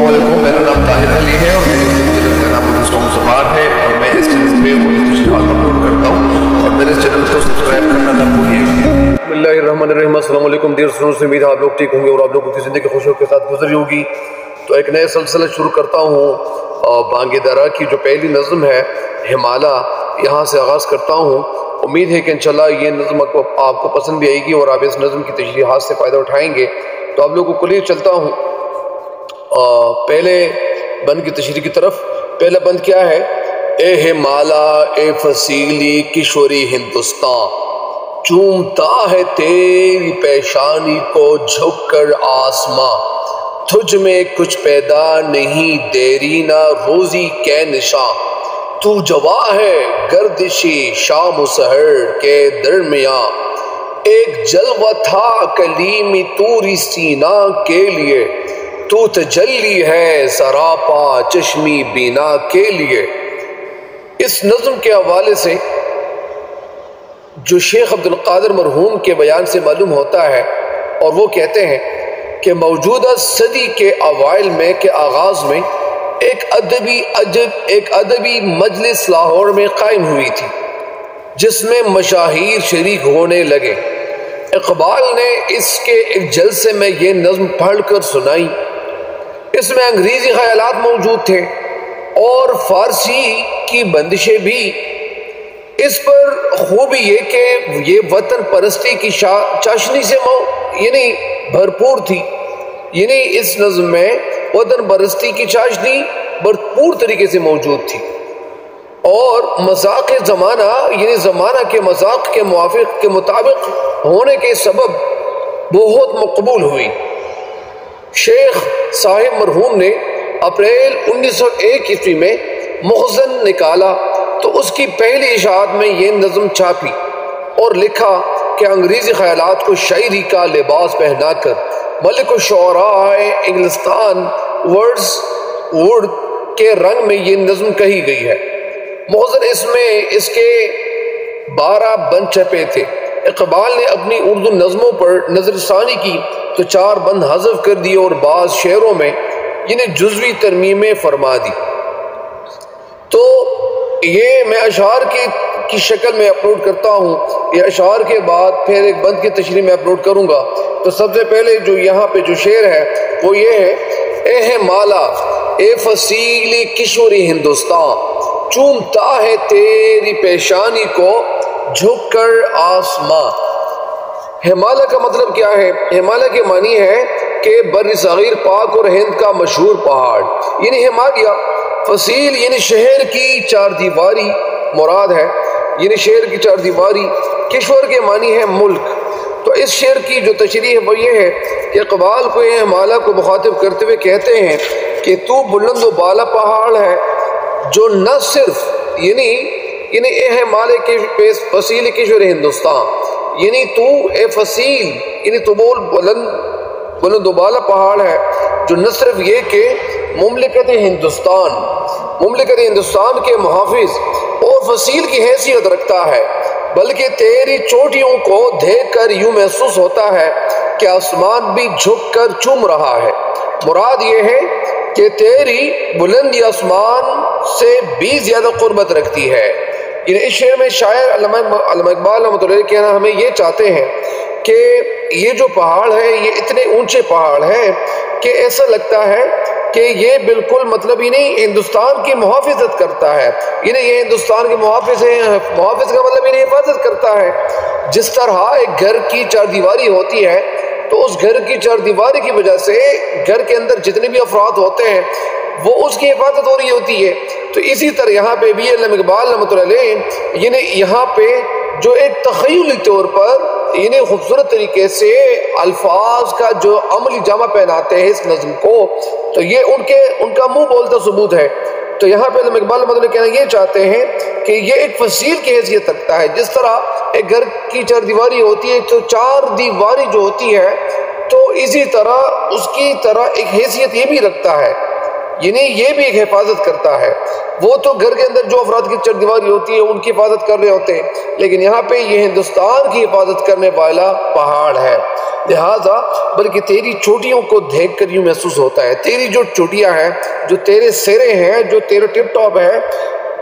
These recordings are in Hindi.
वालेकुम मेरा नाम ताहिर अली है और मेरे नाम है और मैं इस चैनल करता हूँ और मेरे चैनल को सब्सक्राइब करना ना डियर स्टूडेंट्स उम्मीद आप लोग ठीक होंगे और आप लोगों की ज़िंदगी खुशियों के साथ गुजरी होगी। तो एक नया सिलसिला शुरू करता हूँ बांगे दरा की जो पहली नज़म है, हिमाला, यहाँ से आगाज़ करता हूँ। उम्मीद है कि इंशाल्लाह ये नज़म आपको आपको पसंद भी आएगी और आप इस नज़म की तशरीहत से फ़ायदा उठाएँगे। तो आप लोगों को लिए चलता हूँ। पहले बंद की तशरी की तरफ़, पहला बंद क्या है? ए हे माला, ए फसीली किशोरी हिंदुस्तान, चूमता है तेरी पेशानी को झुक कर आसमां, तुझ में कुछ पैदा नहीं, देरी ना रोजी के निशान तू जवा है गर्दिशी शाम सहर के दरमिया, एक जलवा था कलीमी तूरी सीना के लिए तू तजल्ली है सरापा चश्मी बीना के लिए। इस नज्म के हवाले से, जो शेख अब्दुल कादर मरहूम के बयान से मालूम होता है, और वो कहते हैं कि मौजूदा सदी के अवाइल में, के आगाज़ में, एक अदबी अजब, एक अदबी मजलिस लाहौर में कायम हुई थी, जिसमें मशाहिर शरीक होने लगे। इकबाल ने इसके एक जलसे में ये नज्म पढ़ कर सुनाई इसमें अंग्रेज़ी ख्याल मौजूद थे और फारसी की बंदिशें भी। इस पर खूबी ये कि ये वतन परस्ती की चाशनी से यानी भरपूर थी। यानी इस नज्म में वतन परस्ती की चाशनी भरपूर तरीके से मौजूद थी। और मज़ाक ज़माना, यानी ज़माना के मज़ाक के मुआफ़ के मुताबिक होने के सबब बहुत मकबूल हुई। शेख साहिब मरहूम ने अप्रैल 1901 ईस्वी में मुखजन निकाला तो उसकी पहली इशात में ये नज़म छापी और लिखा कि अंग्रेज़ी ख्याल को शायरी का लिबास पहना कर मलिक शराए इंग्लिस्तान वर्ड्स वुड के रंग में ये नज़म कही गई है। मुखजन इसमें इसके बारह बंद छपे थे। इकबाल ने अपनी उर्दू नज़मों पर नज़रसानी की तो चार बंद हजफ कर दिए और बाज शहरों में इन्हें जुजवी तरमीमें फरमा दी। तो ये मैं अशार की की शक्ल में अपलोड करता हूँ। ये अशार के बाद फिर एक बंद की तशरी में अपलोड करूँगा। तो सबसे पहले जो यहाँ पे जो शेर है, वो ये है ए माला, ए फसीली किशोरी हिंदुस्तान, चूमता है तेरी पेशानी को झुक कर आसमां हिमालय का मतलब क्या है? हिमालय के मानी है कि बर पाक और हिंद का मशहूर पहाड़। यानी हिमालय, फसील, यानी शहर की चार दीवारी, मुराद है। यानी शहर की चार दीवारी, किश्वर के मानी है मुल्क। तो इस शेर की जो तशरी है वो ये है कि इकबाल को हिमालय को मुखातिब करते हुए कहते हैं कि तू बुलंद बाला पहाड़ है, जो न सिर्फ़, यानी यानी ए हिमालय के फसील किशोर हिंदुस्तान। यानी तू, ए फसील, यानी तो बोल बुलंद बुलंद उबाला पहाड़ है, जो न सिर्फ़ ये कि ममलिकत हिंदुस्तान ममलिकत हिंदुस्तान के मुहाफिज और फसील की हैसियत रखता है, बल्कि तेरी चोटियों को देख कर यूँ महसूस होता है कि आसमान भी झुक कर चूम रहा है। मुराद ये है कि तेरी बुलंदी आसमान से भी ज़्यादा कुर्बत रखती है। इस शेर में शायर इकबाल कहना, हमें ये चाहते हैं कि ये जो पहाड़ है, ये इतने ऊँचे पहाड़ हैं कि ऐसा लगता है कि ये बिल्कुल मतलब ही नहीं, हिंदुस्तान की मुहाफिजत करता है। इन्हें ये हिंदुस्तान के मुहाफिज है, मुहाफिज का मतलब इन्हें हिफाजत करता है। जिस तरह एक घर की चार दीवारी होती है तो उस घर की चार दीवारी की वजह से घर के अंदर जितने भी अफराद होते हैं, वो उसकी हिफाजत हो रही होती है। तो इसी तरह यहाँ पे भी इकबाल यानी यहाँ पे जो एक तखयली तौर पर इन्हें खूबसूरत तरीके से अल्फाज का जो अमली जामा पहनाते हैं इस नज्म को तो ये उनके, उनका मुँह बोलता सबूत है। तो यहाँ पे इकबाल मतलब कहना ये चाहते हैं कि ये एक फसील की हैसियत रखता है, जिस तरह एक घर की चार दीवारी होती है तो चार दीवारी जो होती है तो इसी तरह उसकी तरह एक हैसियत ये भी रखता है, यानी ये भी एक हिफाजत करता है। वो तो घर के अंदर जो अफराद की चरदीवारी होती है, उनकी हिफाजत कर रहे होते हैं, लेकिन यहाँ पे ये हिंदुस्तान की हिफाजत करने वाला पहाड़ है। लिहाजा, बल्कि तेरी चोटियों को देख कर यूँ महसूस होता है। तेरी जो चोटियाँ हैं, जो तेरे सिरे हैं, जो तेरे टिप टॉप है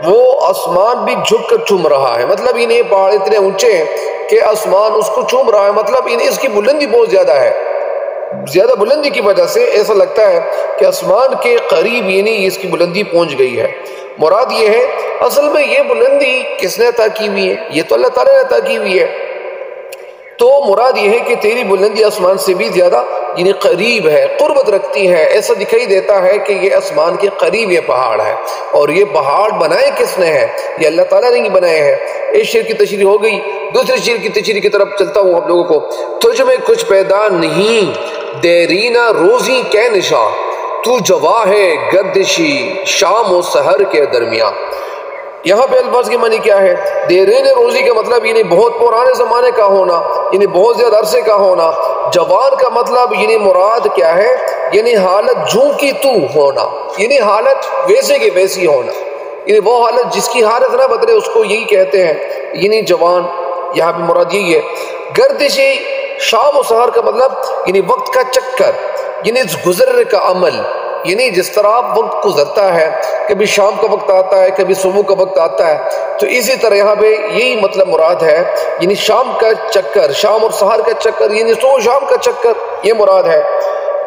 वो आसमान भी झुक कर चूम रहा है। मतलब इन्हें पहाड़ इतने ऊँचे हैं कि आसमान उसको चूम रहा है। मतलब इन्हें इसकी बुलंदी बहुत ज़्यादा है। ज़्यादा बुलंदी की वजह से ऐसा लगता है कि आसमान के करीब यानी इसकी बुलंदी पहुँच गई है। मुराद ये है, असल में ये बुलंदी किसने अता की हुई है? ये तो अल्लाह ताला ने अता की हुई है। तो मुराद ये है कि तेरी बुलंदी आसमान से भी ज़्यादा यानी करीब है, कुर्बत रखती है। ऐसा दिखाई देता है कि ये आसमान के करीब ये पहाड़ है। और ये पहाड़ बनाए किसने हैं? ये अल्लाह ताला ने ही बनाए हैं। एक शेर की तशरी हो गई। दूसरे शेर की तशरी की तरफ़ चलता हूँ आप लोगों को। तुझ में कुछ पैदा नहीं देरीना रोजी कै निशा तू जवा है गर्दिशी शाम और सहर के दरमियान। यहाँ पे अल्फाज की मानी क्या है? देरीन रोजी का मतलब यानी बहुत पुराने ज़माने का होना, यानी बहुत ज़्यादा अरसे का होना। जवान का मतलब यानी मुराद क्या है? यानी हालत जू की तू होना, यानी हालत वैसे की वैसी होना। यानी वो हालत जिसकी हालत ना बदले, उसको यही कहते हैं, यानी जवान। यहाँ पे मुराद यही है। गर्दिशी शाम और सहर का मतलब यानी वक्त का चक्कर, यानी गुजरने का अमल। यानी जिस तरह आप वक्त गुजरता है, कभी शाम का वक्त आता है, कभी सुबह का वक्त आता है तो इसी तरह यहाँ पे यही मतलब मुराद है, यानी शाम का चक्कर, शाम और सहार का चक्कर, यानी सुबह शाम का चक्कर, ये मुराद है।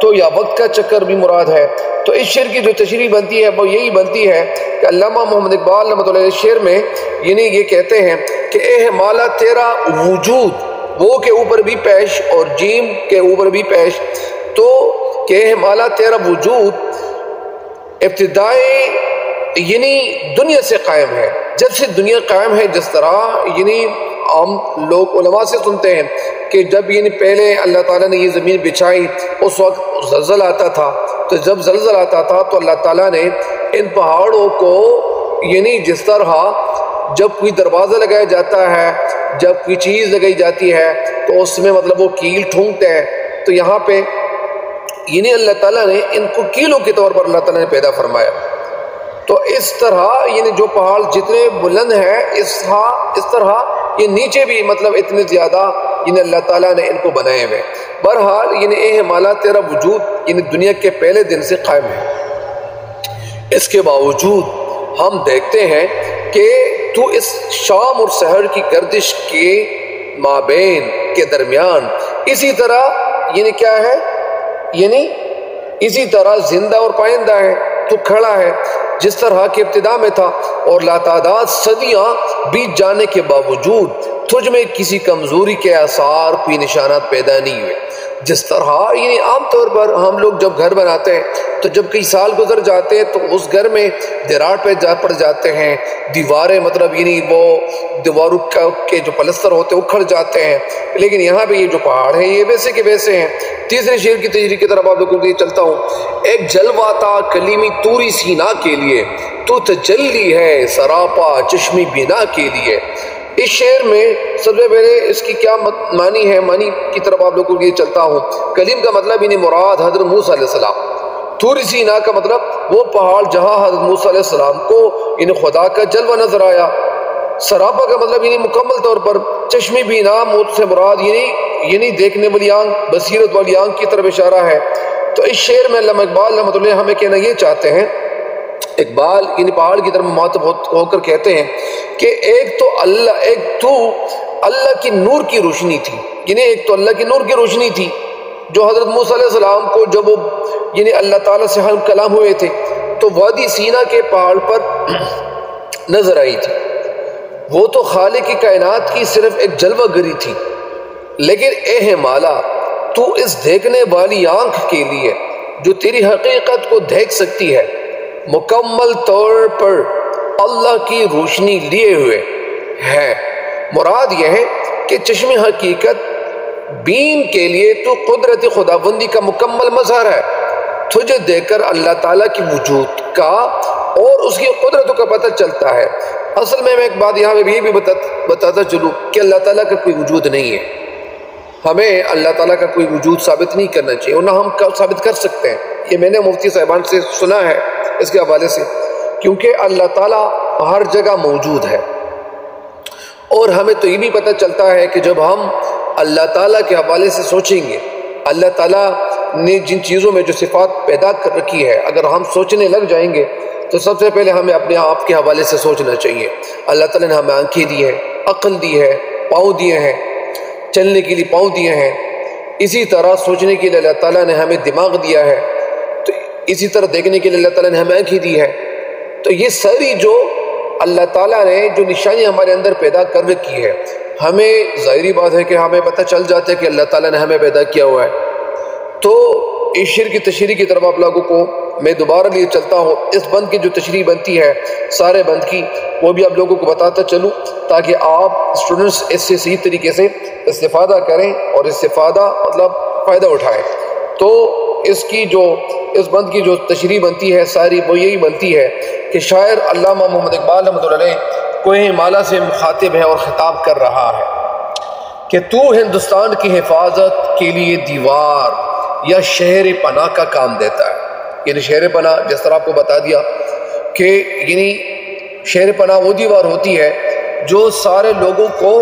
तो या वक्त का चक्कर भी मुराद है। तो इस शेर की जो तशरी बनती है, वो यही बनती है कि अल्लामा मोहम्मद इकबाल शेर में, यानी ये कहते हैं कि, ए माला तेरा वजूद, वो के ऊपर भी पेश और जीम के ऊपर भी पेश। तो के माला तेरा वजूद इब्तदाई, यानी दुनिया से कायम है। जब से दुनिया कायम है, जिस तरह, यानी हम लोग उलमा से सुनते हैं कि जब, यानी पहले अल्लाह ताला ने ये ज़मीन बिछाई, उस वक्त जलजल आता था। तो जब जलजल आता था तो अल्लाह ताला ने इन पहाड़ों को, यानी जिस तरह, जब कोई दरवाज़ा लगाया जाता है, जब कोई चीज़ लगाई जाती है तो उसमें मतलब वो कील ठूंकते हैं। तो यहाँ पे यानी अल्लाह ताला ने इनको कीलों के तौर पर अल्लाह ताला ने पैदा फरमाया। तो इस तरह, यानी जो पहाड़ जितने बुलंद हैं, इस इस तरह ये नीचे भी मतलब इतने ज़्यादा यानी अल्लाह ताला ने इनको बनाए हुए बहरहाल, यानी ए माला तेरा वजूद, यानी दुनिया के पहले दिन से कायम है। इसके बावजूद, हम देखते हैं कि तू इस शाम और शहर की गर्दिश के माबेन के दरमियान इसी तरह, यानी क्या है? यानी इसी तरह ज़िंदा और पाइंदा है तो खड़ा है, जिस तरह के इब्तदा में था, और लातादाद सदियाँ बीत जाने के बावजूद तुझ में किसी कमज़ोरी के आसार कोई निशाना पैदा नहीं हुए। जिस तरह, यानी आमतौर पर हम लोग जब घर बनाते हैं तो जब कई साल गुजर जाते हैं तो उस घर में दरार पे जा पड़ जाते हैं। दीवारें मतलब यानी वो दीवारों के जो पलस्तर होते हैं उखड़ जाते हैं। लेकिन यहाँ पे ये जो पहाड़ है, ये वैसे के वैसे हैं। तीसरे शेर की तजरी की तरफ़ आप लोगों के चलता हूँ। एक जलवाता कलीमी तूरी सीना के लिए तो तजल्ली है सरापा चश्मी बिना के लिए। इस शेर में सबसे पहले इसकी क्या मानी है, मानी की तरफ़ आप लोगों को ये चलता हूँ। कलीम का मतलब इन मुराद हजर मूसम थूरी सीना का मतलब वो पहाड़ जहाँ हज़रत मूसम को इन खुदा का जलवा नज़र आया। सरापा का मतलब इन्हें मुकम्मल तौर पर चश्मी भी नाम से मुराद यानी यानी देखने वाली आँख, बसीरत वाली आँख की तरफ़ इशारा है। तो इस शेर में अल्लाह इकबाल हमें कहना ये चाहते हैं इकबाल इन पहाड़ की तरफ़ मातब होकर कहते हैं कि एक तो अल्लाह, एक तो अल्लाह की नूर की रोशनी थी। यानी एक तो अल्लाह की नूर की रोशनी थी, जो हज़रत मूसम को जब वो, यानी अल्लाह ताला से हम कलाम हुए थे तो वादी सीना के पहाड़ पर नज़र आई थी। वो तो खाले की कायनात की सिर्फ़ एक जलवा गरी थी। लेकिन ए है माला, तू इस देखने वाली आँख के लिए, जो तेरी हकीकत को देख सकती है मुकम्मल तौर पर अल्लाह की रोशनी लिए हुए है। मुराद यह है कि चश्मे हकीकत बीन के लिए तो कुदरत खुदाबंदी का मुकम्मल मजहर है। तुझे देखकर अल्लाह ताला की वजूद का और उसकी कुदरतों का पता चलता है। असल में मैं एक बात यहाँ पे ये भी बता, बताता चलूँ कि अल्लाह ताला का कोई वजूद नहीं है। हमें अल्लाह ताला का कोई वजूद साबित नहीं करना चाहिए ना हम साबित कर सकते हैं। ये मैंने मुफ्ती साहिबान से सुना है इसके हवाले से, क्योंकि अल्लाह ताला हर जगह मौजूद है। और हमें तो ये भी पता चलता है कि जब हम अल्लाह ताला के हवाले से सोचेंगे, अल्लाह ताला ने जिन चीज़ों में जो सिफात पैदा कर रखी है, अगर हम सोचने लग जाएँगे तो सबसे पहले हमें अपने आप के हवाले से सोचना चाहिए। अल्लाह ताला ने हमें आँखें दी है, अक्ल दी है, पाँव दिए हैं, चलने के लिए पाँव दिए हैं। इसी तरह सोचने के लिए अल्लाह ताला ने हमें दिमाग दिया है। इसी तरह देखने के लिए अल्लाह ताला ने हमें आँखें दी है। तो ये सारी जो अल्लाह ताला ने जो निशानी हमारे अंदर पैदा कर रखी है, हमें ज़ाहरी बात है कि हमें पता चल जाता है कि अल्लाह ताला ने हमें पैदा किया हुआ है। तो ईश्वर की तशरी की तरफ़ आप लोगों को मैं दोबारा लिए चलता हूँ। इस बंद की जो तशरी बनती है, सारे बंद की, वो भी आप लोगों को बताता चलूँ, ताकि आप स्टूडेंट्स इससे सही तरीके से इस्तेफादा करें और इस्तेफादा मतलब फ़ायदा उठाएँ। तो इसकी जो, इस बंद की जो तशरी बनती है, सारी वो यही बनती है कि शायर अल्लामा मोहम्मद इकबाल अहमद कोई माला से मुखातिब है और ख़िताब कर रहा है कि तू हिंदुस्तान की हिफाजत के लिए दीवार या शहर पना का काम देता है। यानी शहर पना जिस तरह आपको बता दिया कि यानी शहर पना वो दीवार होती है जो सारे लोगों को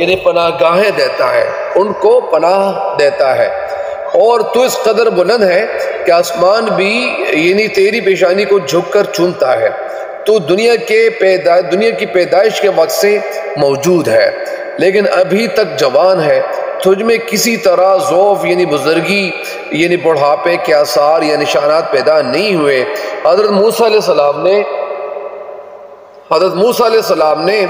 यानी पनाह गाहें देता है, उनको पनाह देता है। और तो इस कदर बुलंद है कि आसमान भी, यानी तेरी पेशानी को झुक कर चूमता है। तो दुनिया के पैदा, दुनिया की पैदाइश के वक्त से मौजूद है। लेकिन अभी तक जवान है। तुझ में किसी तरह जोफ, यानी बुजुर्गी, यानी बुढ़ापे के आसार या निशानात पैदा नहीं हुए। हज़रत मूसा सलाम ने, हज़रत मूसा सलाम ने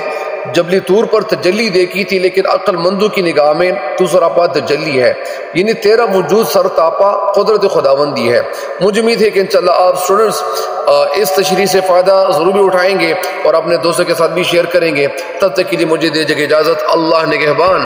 जबली तूर पर तजली देखी थी, लेकिन अक्लमंदू की निगाह में दूसरा पा तजली है। यानी तेरा वजूद सरतापा कुदरत खुदाबंदी है। मुझे उम्मीद है कि इन आप स्टूडेंट्स इस तशरी से फ़ायदा ज़रूर भी उठाएँगे और अपने दोस्तों के साथ भी शेयर करेंगे। तब तक के लिए मुझे दे जगह इजाज़त। अल्लाह ने कहबान